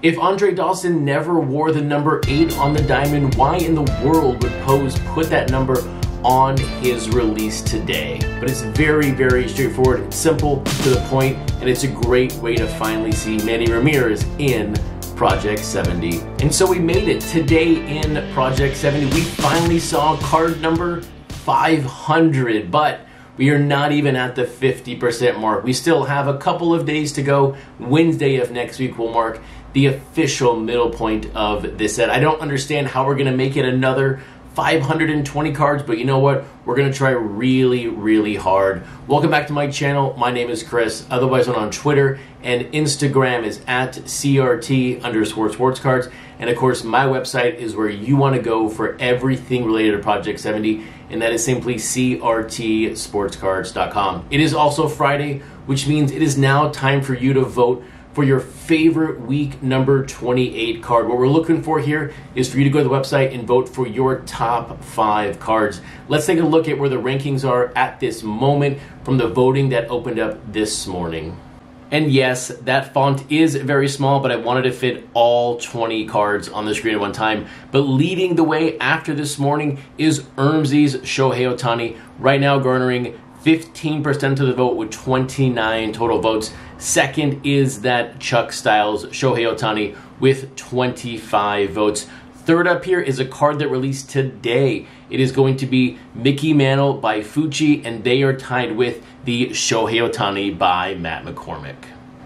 If Andre Dawson never wore the number 8 on the diamond, why in the world would Pose put that number on his release today? But it's very, very straightforward, it's simple, to the point, and it's a great way to finally see Manny Ramirez in Project 70. And so we made it. Today in Project 70, we finally saw card number 500, but we are not even at the 50% mark. We still have a couple of days to go. Wednesday of next week will mark the official middle point of this set. I don't understand how we're going to make it another 520 cards, but you know what? We're going to try really, really hard. Welcome back to my channel. My name is Chris, otherwise known on Twitter, and Instagram is at CRT underscore sports cards. And of course, my website is where you want to go for everything related to Project 70, and that is simply CRTsportscards.com. It is also Friday, which means it is now time for you to vote for your favorite week number 28 card. What we're looking for here is for you to go to the website and vote for your top five cards. Let's take a look at where the rankings are at this moment from the voting that opened up this morning. And yes, that font is very small, but I wanted to fit all 20 cards on the screen at one time. But leading the way after this morning is Ermsy's Shohei Ohtani, right now garnering 15% of the vote with 29 total votes. Second is that Chuck Styles Shohei Ohtani with 25 votes. Third up here is a card that released today. It is going to be Mickey Mantle by Fucci, and they are tied with the Shohei Ohtani by Matt McCormick.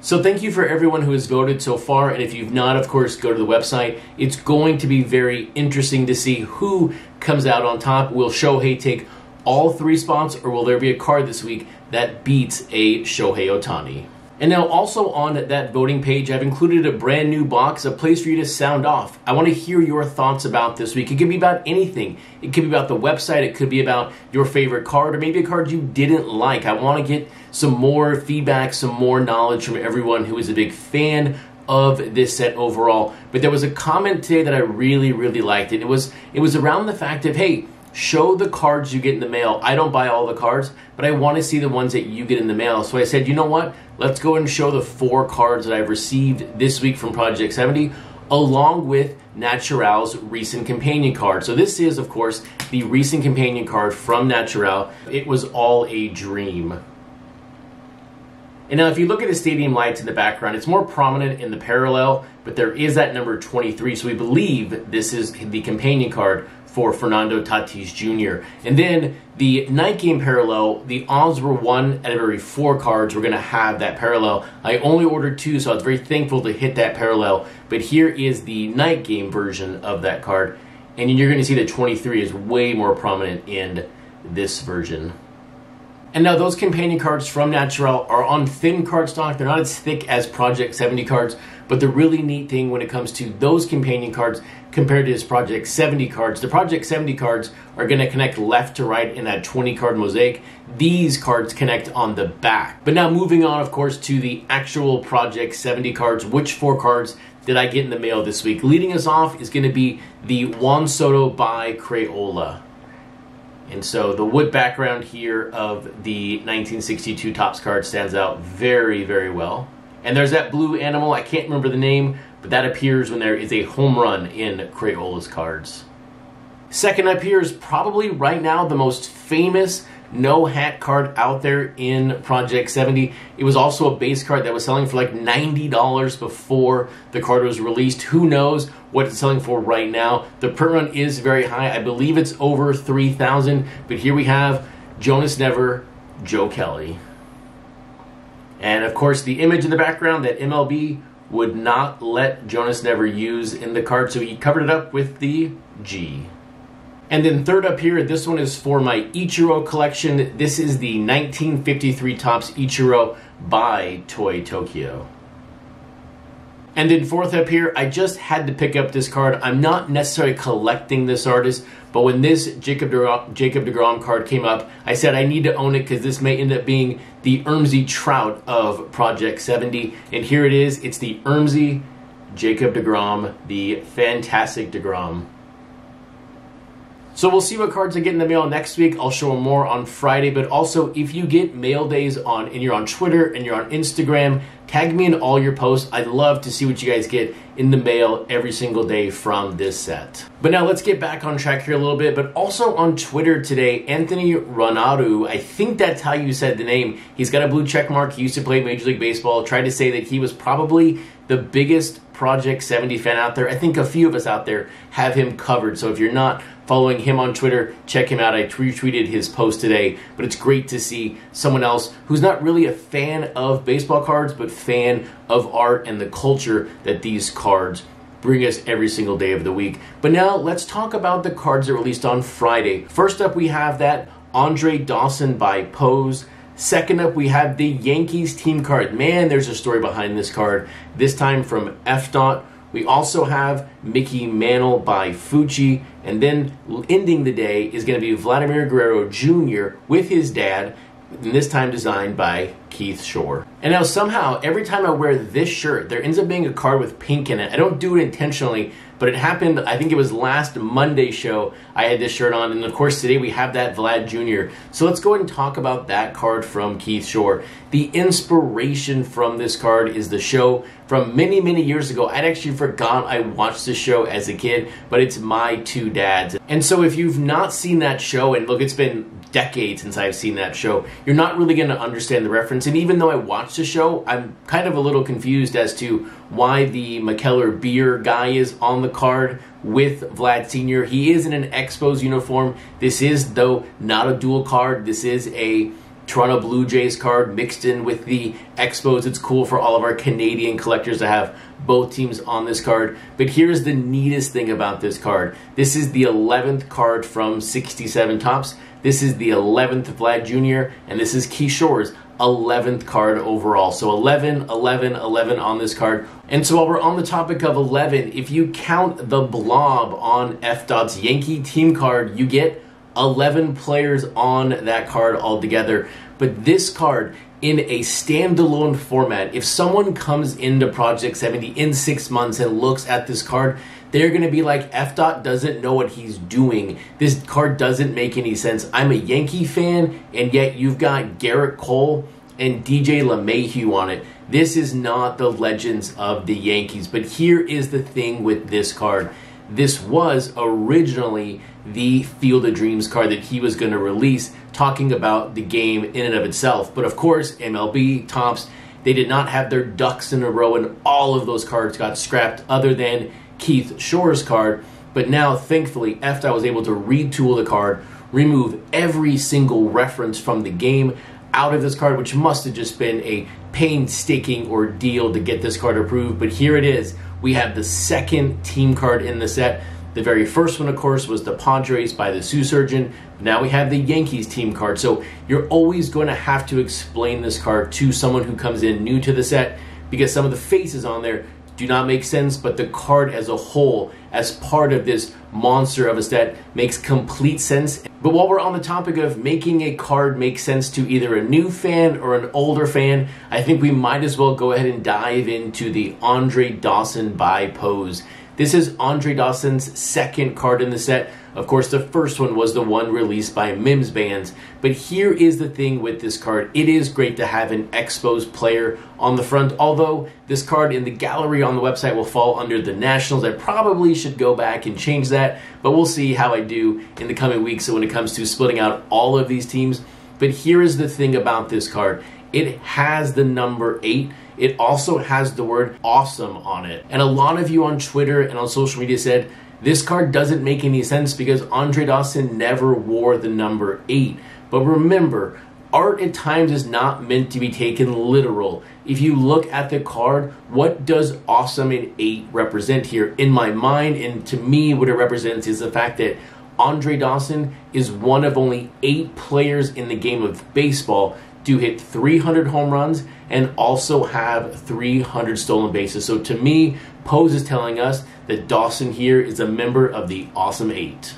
So thank you for everyone who has voted so far, and if you've not, of course, go to the website. It's going to be very interesting to see who comes out on top. Will Shohei take all three spots, or will there be a card this week that beats a Shohei Ohtani? And now, also on that voting page, I've included a brand new box, a place for you to sound off. I want to hear your thoughts about this week. It could be about anything. It could be about the website, it could be about your favorite card, or maybe a card you didn't like. I want to get some more feedback, some more knowledge from everyone who is a big fan of this set overall. But there was a comment today that I really, really liked. And it was it was around the fact of, hey, show the cards you get in the mail. I don't buy all the cards, but I want to see the ones that you get in the mail. So I said, you know what? Let's go and show the four cards that I've received this week from Project 70, along with Naturel's recent companion card. So this is, of course, the recent companion card from Natural. It was all a dream. And now if you look at the stadium lights in the background, it's more prominent in the parallel, but there is that number 23. So we believe this is the companion card for Fernando Tatis Jr. And then the night game parallel, the odds were one out of every four cards were going to have that parallel. I only ordered two, so I was very thankful to hit that parallel. But here is the night game version of that card. And you're going to see that 23 is way more prominent in this version. And now those companion cards from Naturel are on thin cardstock. They're not as thick as Project 70 cards, but the really neat thing when it comes to those companion cards compared to his Project 70 cards, the Project 70 cards are going to connect left to right in that 20 card mosaic. These cards connect on the back. But now moving on, of course, to the actual Project 70 cards. Which four cards did I get in the mail this week? Leading us off is going to be the Juan Soto by Crayola. And so the wood background here of the 1962 Topps card stands out very, very well. And there's that blue animal, I can't remember the name, but that appears when there is a home run in Crayola's cards. Second up here is probably right now the most famous no hat card out there in Project 70. It was also a base card that was selling for like $90 before the card was released. Who knows what it's selling for right now? The print run is very high. I believe it's over 3,000, but here we have Jonas Never, Joe Kelly. And of course, the image in the background that MLB would not let Jonas Never use in the card, so he covered it up with the G. And then third up here, this one is for my Ichiro collection. This is the 1953 Topps Ichiro by Toy Tokyo. And then fourth up here, I just had to pick up this card. I'm not necessarily collecting this artist, but when this Jacob DeGrom, Jacob DeGrom card came up, I said I need to own it because this may end up being the Ermsy Trout of Project 70. And here it is. It's the Ermsy Jacob DeGrom, the fantastic DeGrom. So we'll see what cards I get in the mail next week. I'll show more on Friday, but also if you get mail days on and you're on Twitter and you're on Instagram, tag me in all your posts. I'd love to see what you guys get in the mail every single day from this set. But now let's get back on track here a little bit, but also on Twitter today, Anthony Ranaudo, I think that's how you said the name. He's got a blue check mark. He used to play Major League Baseball. Tried to say that he was probably the biggest Project 70 fan out there. I think a few of us out there have him covered. So if you're not following him on Twitter, check him out. I retweeted his post today, but it's great to see someone else who's not really a fan of baseball cards, but fan of art and the culture that these cards bring us every single day of the week. But now let's talk about the cards that released on Friday. First up, we have that Andre Dawson by Pose. Second up, we have the Yankees team card. Man, there's a story behind this card. This time from Efdot. We also have Mickey Mantle by Fucci. And then ending the day is going to be Vladimir Guerrero Jr. with his dad, and this time designed by Keith Shore. And now somehow, every time I wear this shirt, there ends up being a card with pink in it. I don't do it intentionally, but it happened, I think it was last Monday show, I had this shirt on. And of course, today we have that Vlad Jr. So let's go ahead and talk about that card from Keith Shore. The inspiration from this card is the show from many, many years ago. I'd actually forgot I watched this show as a kid, but it's My Two Dads. And so if you've not seen that show, and look, it's been decades since I've seen that show, you're not really going to understand the reference. And even though I watched the show, I'm kind of a little confused as to why the Mikkeller beer guy is on the card with Vlad Sr. He is in an Expos uniform. This is, though, not a dual card. This is a Toronto Blue Jays card mixed in with the Expos. It's cool for all of our Canadian collectors to have both teams on this card. But here's the neatest thing about this card. This is the 11th card from 67 Topps. This is the 11th Vlad Jr., and this is Keith Shore's 11th card overall. So 11, 11, 11 on this card. And so while we're on the topic of 11, if you count the blob on Efdot's Yankee team card, you get 11 players on that card altogether. But this card, in a standalone format, if someone comes into Project 70 in six months and looks at this card, they're going to be like, Efdot doesn't know what he's doing. This card doesn't make any sense. I'm a Yankee fan, and yet you've got Gerrit Cole and DJ LeMahieu on it. This is not the legends of the Yankees. But here is the thing with this card. This was originally the Field of Dreams card that he was going to release, talking about the game in and of itself. But of course, MLB, Topps, they did not have their ducks in a row, and all of those cards got scrapped, other than Keith Shore's card. But now, thankfully, Efdot was able to retool the card, remove every single reference from the game out of this card, which must have just been a painstaking ordeal to get this card approved. But here it is. We have the second team card in the set. The very first one, of course, was the Padres by the Sioux Surgeon. Now we have the Yankees team card. So you're always going to have to explain this card to someone who comes in new to the set because some of the faces on there do not make sense, but the card as a whole, as part of this monster of a set, makes complete sense. But while we're on the topic of making a card make sense to either a new fan or an older fan, I think we might as well go ahead and dive into the Andre Dawson by pose. This is Andre Dawson's second card in the set. Of course, the first one was the one released by Mims Bands. But here is the thing with this card. It is great to have an Expos player on the front, although this card in the gallery on the website will fall under the Nationals. I probably should go back and change that, but we'll see how I do in the coming weeks when it comes to splitting out all of these teams. But here is the thing about this card. It has the number 8 it also has the word awesome on it. And a lot of you on Twitter and on social media said, this card doesn't make any sense because Andre Dawson never wore the number 8. But remember, art at times is not meant to be taken literal. If you look at the card, what does awesome in 8 represent here? In my mind, and to me, what it represents is the fact that Andre Dawson is one of only eight players in the game of baseball to hit 300 home runs and also have 300 stolen bases. So to me, Pose is telling us that Dawson here is a member of the Awesome Eight.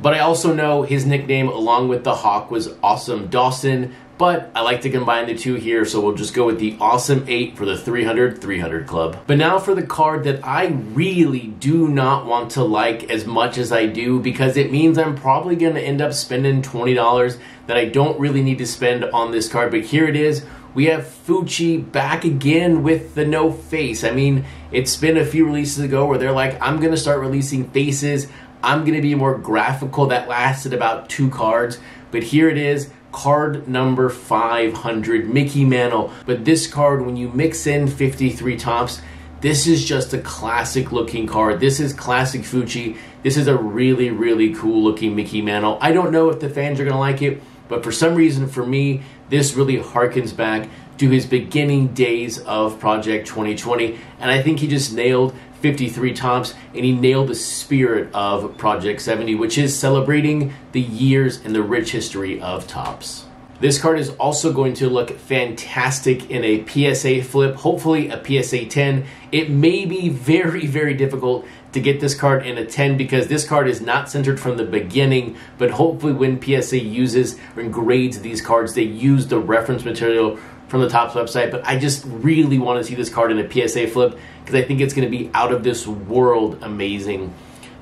But I also know his nickname, along with the Hawk, was Awesome Dawson. But I like to combine the two here, so we'll just go with the awesome 8 for the 300 300 club. But now for the card that I really do not want to like as much as I do because it means I'm probably going to end up spending $20 that I don't really need to spend on this card, but here it is. We have Fucci back again with the no face. I mean, it's been a few releases ago where they're like, I'm going to start releasing faces. I'm going to be more graphical. That lasted about two cards. But here it is card number 500, Mickey Mantle. But this card, when you mix in 53 Topps, this is just a classic looking card. This is classic Fucci. This is a really, really cool looking Mickey Mantle. I don't know if the fans are going to like it, but for some reason, for me, this really harkens back to his beginning days of Project 2020. And I think he just nailed 53 Topps, and he nailed the spirit of Project 70, which is celebrating the years and the rich history of Topps. This card is also going to look fantastic in a PSA flip, hopefully a PSA 10. It may be very, very difficult to get this card in a 10 because this card is not centered from the beginning, but hopefully when PSA uses and grades these cards, they use the reference material from the Topps website, but I just really want to see this card in a PSA flip because I think it's going to be out of this world amazing.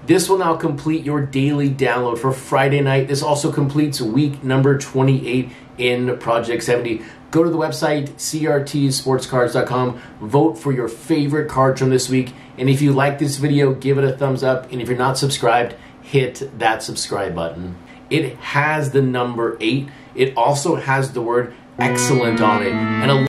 This will now complete your daily download for Friday night. This also completes week number 28 in Project 70. Go to the website, crtsportscards.com, vote for your favorite cards from this week. And if you like this video, give it a thumbs up. And if you're not subscribed, hit that subscribe button. It has the number 8. It also has the word excellent on it. And a